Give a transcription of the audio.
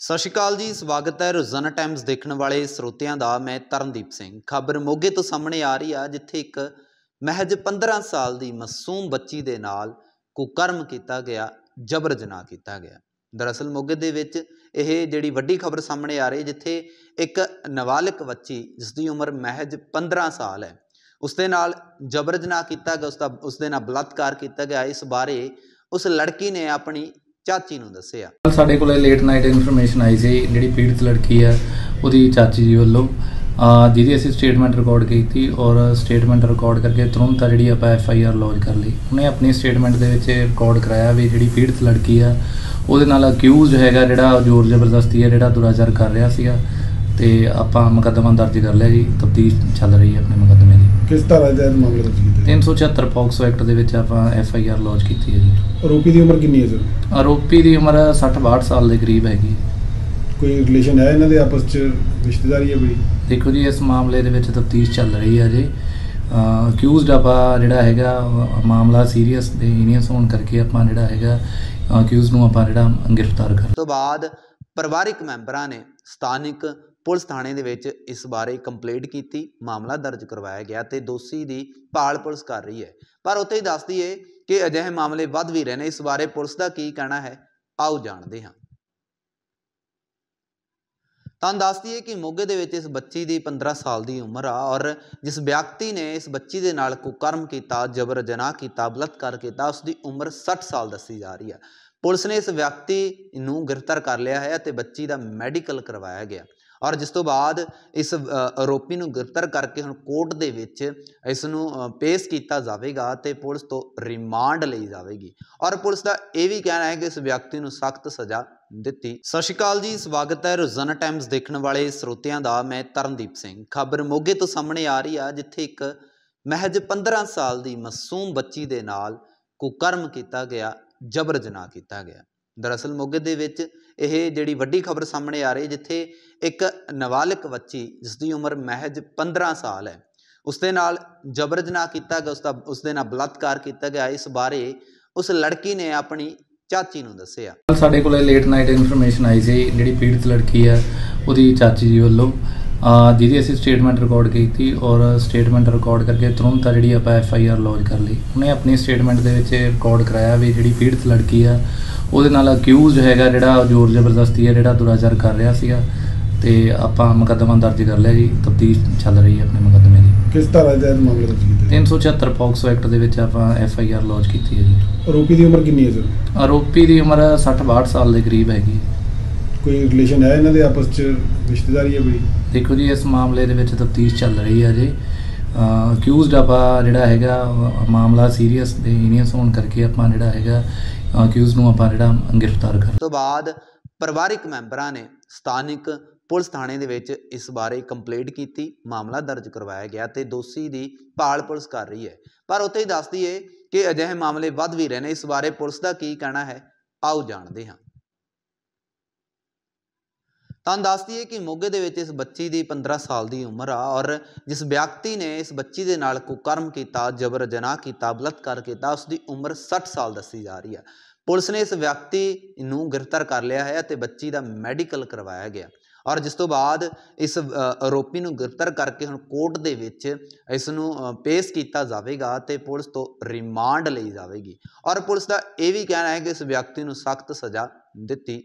ਸਤਿ ਸ਼੍ਰੀ ਅਕਾਲ ਜੀ, ਸਵਾਗਤ ਹੈ ਰੋਜ਼ਾਨਾ ਟਾਈਮਸ ਦੇਖਣ ਵਾਲੇ ਸਰੋਤਿਆਂ ਦਾ, ਮੈਂ ਤਰਨਦੀਪ ਸਿੰਘ। ਖਬਰ ਮੋਗੇ ਤੋਂ ਸਾਹਮਣੇ ਆ ਰਹੀ ਆ, ਜਿੱਥੇ ਇੱਕ ਮਹਿਜ 15 ਸਾਲ ਦੀ ਮਾਸੂਮ ਬੱਚੀ ਦੇ ਨਾਲ ਕੁਕਰਮ ਕੀਤਾ ਗਿਆ ਜਬਰ ਜਨਾਹ ਕੀਤਾ ਗਿਆ। ਦਰਅਸਲ ਮੋਗੇ ਦੇ ਵਿੱਚ ਇਹ ਜਿਹੜੀ ਵੱਡੀ ਖਬਰ ਸਾਹਮਣੇ ਆ ਰਹੀ ਜਿੱਥੇ ਇੱਕ ਨਾਬਾਲਗ ਬੱਚੀ ਜਿਸ ਦੀ ਉਮਰ ਮਹਿਜ 15 ਸਾਲ ਹੈ ਉਸ ਦੇ ਨਾਲ ਜਬਰ ਜਨਾਹ ਕੀਤਾ ਗਿਆ ਉਸ ਦਾ ਉਸ ਦੇ ਨਾਲ ਬਲਾਤਕਾਰ ਕੀਤਾ ਗਿਆ। ਇਸ ਬਾਰੇ ਉਸ ਲੜਕੀ ਨੇ ਆਪਣੀ ਚਾਚੀ ਨੂੰ ਦੱਸਿਆ। ਸਾਡੇ ਕੋਲੇ ਲੇਟ ਨਾਈਟ ਇਨਫੋਰਮੇਸ਼ਨ ਆਈ ਸੀ, ਜਿਹੜੀ ਪੀੜਤ ਲੜਕੀ ਹੈ ਉਹਦੀ ਚਾਚੀ ਜੀ ਵੱਲੋਂ। ਜਿਹਦੀ ਅਸੀਂ ਸਟੇਟਮੈਂਟ ਰਿਕਾਰਡ ਕੀਤੀ ਔਰ ਸਟੇਟਮੈਂਟ ਰਿਕਾਰਡ ਕਰਕੇ ਤੁਰੰਤ ਆ ਜਿਹੜੀ ਆਪਾਂ ਐਫ ਆਈ ਆਰ ਲੌਂਚ ਕਰ ਲਈ। ਉਹਨੇ ਆਪਣੀ ਸਟੇਟਮੈਂਟ ਦੇ ਵਿੱਚ ਰਿਕਾਰਡ ਕਰਾਇਆ ਵੀ ਜਿਹੜੀ ਪੀੜਤ ਲੜਕੀ ਆ, ਉਹਦੇ ਨਾਲ ਅਕਿਊਜ਼ ਹੈਗਾ ਜਿਹੜਾ ਜ਼ੋਰ ਜ਼ਬਰਦਸਤੀ ਹੈ ਜਿਹੜਾ ਦੁਰਾਚਾਰ ਕਰ ਰਿਹਾ ਸੀਗਾ। ਤੇ ਆਪਾਂ ਮੁਕੱਦਮਾ ਦਰਜ ਕਰ ਲਿਆ ਜੀ। ਤਬਦੀਲ ਚੱਲ ਰਹੀ ਹੈ ਆਪਣੇ ਮੁਕੱਦਮੇ ਕਿਸ ਤਰ੍ਹਾਂ ਦਾ ਮਾਮਲਾ ਦਰਜ ਕੀਤਾ ਹੈ? 376 ਪੌਕਸੋ ਐਕਟ ਦੇ ਵਿੱਚ ਆਪਾਂ ਐਫ ਆਈ ਆਰ ਲੌਂਚ ਕੀਤੀ ਹੈ ਜੀ। ਆਰੋਪੀ ਦੀ ਉਮਰ ਕਿੰਨੀ ਹੈ ਸਰ? ਆਰੋਪੀ ਦੀ ਉਮਰ 60 62 ਸਾਲ ਦੇ ਕਰੀਬ ਹੈਗੀ ਕੋਈ ਰਿਲੇਸ਼ਨ ਹੈ ਇਹਨਾਂ ਦੇ ਆਪਸ ਚ? ਰਿਸ਼ਤੇਦਾਰੀ ਹੈ ਕੋਈ? ਦੇਖੋ ਜੀ ਇਸ ਮਾਮਲੇ ਦੇ ਵਿੱਚ ਤਫਤੀਸ਼ ਚੱਲ ਰਹੀ ਹੈ ਜੀ। ਅਕਿਊਜ਼ਡ ਆਪਾਂ ਜਿਹੜਾ ਹੈਗਾ ਮਾਮਲਾ ਸੀਰੀਅਸ ਤੇ ਹੀਨੀਅਸ ਹੋਣ ਕਰਕੇ ਆਪਾਂ ਜਿਹੜਾ ਹੈਗਾ ਅਕਿਊਜ਼ ਨੂੰ ਆਪਾਂ ਜਿਹੜਾ ਗ੍ਰਿਫਤਾਰ ਕਰ ਤੋਂ ਬਾਅਦ ਪਰਿਵਾਰਿਕ ਮੈਂਬਰਾਂ ਨੇ ਸਥਾਨਿਕ ਪੁਲਿਸ ਥਾਣੇ ਦੇ ਵਿੱਚ ਇਸ ਬਾਰੇ ਕੰਪਲੇਂਟ ਕੀਤੀ, ਮਾਮਲਾ ਦਰਜ ਕਰਵਾਇਆ ਗਿਆ ਤੇ ਦੋਸ਼ੀ ਦੀ ਭਾਲ ਪੁਲਿਸ ਕਰ ਰਹੀ ਹੈ। ਪਰ ਉੱਥੇ ਹੀ ਦੱਸ ਦਈਏ ਕਿ ਅਜਿਹੇ ਮਾਮਲੇ ਵੱਧ ਵੀ ਰਹੇ ਨੇ, ਇਸ ਬਾਰੇ ਪੁਲਿਸ ਦਾ ਕੀ ਕਹਿਣਾ ਹੈ, ਆਓ ਜਾਣਦੇ ਹਾਂ। ਤਾਂ ਦੱਸ ਦਈਏ ਕਿ ਮੋਗੇ ਦੇ ਵਿੱਚ ਇਸ ਬੱਚੀ ਦੀ 15 ਸਾਲ ਦੀ ਉਮਰ ਆ ਔਰ ਜਿਸ ਵਿਅਕਤੀ ਨੇ ਇਸ ਬੱਚੀ ਦੇ ਨਾਲ ਕੁਕਰਮ ਕੀਤਾ, ਜਬਰ ਜਨਾਹ ਕੀਤਾ, ਬਲਾਤਕਾਰ ਕੀਤਾ ਉਸ ਦੀ ਉਮਰ 60 ਸਾਲ ਦੱਸੀ ਜਾ ਰਹੀ ਆ। ਪੁਲਿਸ ਨੇ ਇਸ ਵਿਅਕਤੀ ਨੂੰ ਗ੍ਰਿਫਤਾਰ ਕਰ ਲਿਆ ਹੈ ਅਤੇ ਬੱਚੀ ਦਾ ਮੈਡੀਕਲ ਕਰਵਾਇਆ ਗਿਆ। ਔਰ ਜਿਸ ਤੋਂ ਬਾਅਦ ਇਸ ਆਰੋਪੀ ਨੂੰ ਗ੍ਰਿਫਤਾਰ ਕਰਕੇ ਹੁਣ ਕੋਰਟ ਦੇ ਵਿੱਚ ਇਸ ਨੂੰ ਪੇਸ਼ ਕੀਤਾ ਜਾਵੇਗਾ ਤੇ ਪੁਲਿਸ ਤੋਂ ਰਿਮਾਂਡ ਲਈ ਜਾਵੇਗੀ। ਔਰ ਪੁਲਿਸ ਦਾ ਇਹ ਵੀ ਕਹਿਣਾ ਹੈ ਕਿ ਇਸ ਵਿਅਕਤੀ ਨੂੰ ਸਖਤ ਸਜ਼ਾ ਦਿੱਤੀ। ਸਤਿ ਸ਼੍ਰੀ ਅਕਾਲ ਜੀ, ਸਵਾਗਤ ਹੈ ਰੋਜ਼ਾਨਾ ਟਾਈਮਸ ਦੇਖਣ ਵਾਲੇ ਸਰੋਤਿਆਂ ਦਾ। ਮੈਂ ਤਰਨਦੀਪ ਸਿੰਘ। ਖਬਰ ਮੋਗੇ ਤੋਂ ਸਾਹਮਣੇ ਆ ਰਹੀ ਆ, ਜਿੱਥੇ ਇੱਕ ਮਹਿਜ 15 ਸਾਲ ਦੀ ਮਾਸੂਮ ਬੱਚੀ ਦੇ ਨਾਲ ਕੁਕਰਮ ਕੀਤਾ ਗਿਆ, ਜਬਰ ਜਨਾਹ ਕੀਤਾ ਗਿਆ। ਦਰਅਸਲ ਮੋਗੇ ਦੇ ਵਿੱਚ ਇਹ ਜਿਹੜੀ ਵੱਡੀ ਖਬਰ ਸਾਹਮਣੇ ਆ ਰਹੀ ਜਿੱਥੇ ਇੱਕ ਨਾਬਾਲਗ ਬੱਚੀ ਜਿਸ ਦੀ ਉਮਰ ਮਹਿਜ 15 ਸਾਲ ਹੈ ਉਸ ਦੇ ਨਾਲ ਜਬਰ ਜਨਾਹ ਕੀਤਾ ਗਿਆ ਉਸ ਦਾ ਉਸ ਦੇ ਨਾਲ ਬਲਾਤਕਾਰ ਕੀਤਾ ਗਿਆ। ਇਸ ਬਾਰੇ ਉਸ ਲੜਕੀ ਨੇ ਆਪਣੀ ਚਾਚੀ ਨੂੰ ਦੱਸਿਆ। ਸਾਡੇ ਕੋਲੇ ਲੇਟ ਨਾਈਟ ਇਨਫੋਰਮੇਸ਼ਨ ਆਈ ਸੀ, ਜਿਹੜੀ ਪੀੜਤ ਲੜਕੀ ਹੈ, ਉਹਦੀ ਚਾਚੀ ਜੀ ਵੱਲੋਂ। ਜਿਹਦੀ ਅਸੀਂ ਸਟੇਟਮੈਂਟ ਰਿਕਾਰਡ ਕੀਤੀ ਔਰ ਸਟੇਟਮੈਂਟ ਰਿਕਾਰਡ ਕਰਕੇ ਤੁਰੰਤ ਆ ਜਿਹੜੀ ਆਪਾਂ ਐਫ ਆਈ ਆਰ ਲੌਂਚ ਕਰ ਲਈ। ਉਹਨੇ ਆਪਣੀ ਸਟੇਟਮੈਂਟ ਦੇ ਵਿੱਚ ਰਿਕਾਰਡ ਕਰਾਇਆ ਵੀ ਜਿਹੜੀ ਪੀੜਤ ਲੜਕੀ ਆ ਉਹਦੇ ਨਾਲ ਅਕਿਊਜ਼ਡ ਹੈਗਾ ਜਿਹੜਾ ਜ਼ੋਰ ਜ਼ਬਰਦਸਤੀ ਹੈ ਜਿਹੜਾ ਦੁਰਾਚਾਰ ਕਰ ਰਿਹਾ ਸੀਗਾ। ਤੇ ਆਪਾਂ ਮੁਕੱਦਮਾ ਦਰਜ ਕਰ ਲਿਆ ਜੀ ਤਫਤੀਸ਼ ਚੱਲ ਰਹੀ ਹੈ ਆਪਣੇ ਮੁਕੱਦਮੇ ਦੀ। ਕਿਸ ਤਰ੍ਹਾਂ ਦਾ ਮਾਮਲਾ ਦਰਜ ਕੀਤਾ? ਹੈ? 376 ਪੌਕਸੋ ਐਕਟ ਦੇ ਵਿੱਚ ਆਪਾਂ ਐਫ ਆਈ ਆਰ ਲੌਂਚ ਕੀਤੀ ਹੈ ਜੀ। ਆਰੋਪੀ ਦੀ ਉਮਰ ਕਿੰਨੀ ਹੈ ਸਰ? ਆਰੋਪੀ ਦੀ ਉਮਰ 60 62 ਸਾਲ ਦੇ ਕਰੀਬ ਹੈਗੀ। ਕੋਈ ਰਿਲੇਸ਼ਨ ਹੈ ਇਹਨਾਂ ਦੇ ਆਪਸ ਚ? ਰਿਸ਼ਤੇਦਾਰੀ ਹੈ ਕੋਈ? ਦੇਖੋ ਜੀ ਇਸ ਮਾਮਲੇ ਦੇ ਵਿੱਚ ਤਫਤੀਸ਼ ਚੱਲ ਰਹੀ ਹੈ ਜੀ। ਅਕਿਊਜ਼ਡ ਆਪਾਂ ਜਿਹੜਾ ਹੈਗਾ ਮਾਮਲਾ ਸੀਰੀਅਸ ਤੇ ਹੀਨੀਅਸ ਹੋਣ ਕਰਕੇ ਆਪਾਂ ਜਿਹੜਾ ਹੈਗਾ ਅਕਿਊਜ਼ ਨੂੰ ਆਪਾਂ ਜਿਹੜਾ ਗ੍ਰਿਫਤਾਰ ਕਰ ਤੋਂ ਬਾਅਦ ਪਰਿਵਾਰਿਕ ਮੈਂਬਰਾਂ ਨੇ ਸਥਾਨਿਕ ਪੁਲਿਸ ਥਾਣੇ ਦੇ ਵਿੱਚ ਇਸ ਬਾਰੇ ਕੰਪਲੇਂਟ ਕੀਤੀ। ਮਾਮਲਾ ਦਰਜ ਕਰਵਾਇਆ ਗਿਆ ਤੇ ਦੋਸ਼ੀ ਦੀ ਭਾਲ ਪੁਲਿਸ ਕਰ ਰਹੀ ਹੈ। ਪਰ ਉੱਥੇ ਹੀ ਦੱਸ ਦਈਏ ਕਿ ਅਜਿਹੇ ਮਾਮਲੇ ਵੱਧ ਵੀ ਰਹੇ ਨੇ। ਇਸ ਬਾਰੇ ਪੁਲਿਸ ਦਾ ਕੀ ਕਹਿਣਾ ਹੈ? ਆਓ ਜਾਣਦੇ ਹਾਂ। ਤਾਂ ਦੱਸ ਦਈਏ ਕਿ ਮੋਗੇ ਦੇ ਵਿੱਚ ਇਸ ਬੱਚੀ ਦੀ 15 ਸਾਲ ਦੀ ਉਮਰ ਆ ਔਰ ਜਿਸ ਵਿਅਕਤੀ ਨੇ ਇਸ ਬੱਚੀ ਦੇ ਨਾਲ ਕੁਕਰਮ ਕੀਤਾ, ਜਬਰ ਜਨਾਹ ਕੀਤਾ, ਬਲਾਤਕਾਰ ਕੀਤਾ ਉਸ ਦੀ ਉਮਰ 60 ਸਾਲ ਦੱਸੀ ਜਾ ਰਹੀ ਹੈ ਪੁਲਿਸ ਨੇ ਇਸ ਵਿਅਕਤੀ ਨੂੰ ਗ੍ਰਿਫਤਾਰ ਕਰ ਲਿਆ ਹੈ ਅਤੇ ਬੱਚੀ ਦਾ ਮੈਡੀਕਲ ਕਰਵਾਇਆ ਗਿਆ। ਔਰ ਜਿਸ ਤੋਂ ਬਾਅਦ ਇਸ ਆਰੋਪੀ ਨੂੰ ਗ੍ਰਿਫਤਾਰ ਕਰਕੇ ਹੁਣ ਕੋਰਟ ਦੇ ਵਿੱਚ ਇਸ ਨੂੰ ਪੇਸ਼ ਕੀਤਾ ਜਾਵੇਗਾ ਤੇ ਪੁਲਿਸ ਤੋਂ ਰਿਮਾਂਡ ਲਈ ਜਾਵੇਗੀ। ਔਰ ਪੁਲਿਸ ਦਾ ਇਹ ਵੀ ਕਹਿਣਾ ਹੈ ਕਿ ਇਸ ਵਿਅਕਤੀ ਨੂੰ ਸਖਤ ਸਜ਼ਾ ਦਿੱਤੀ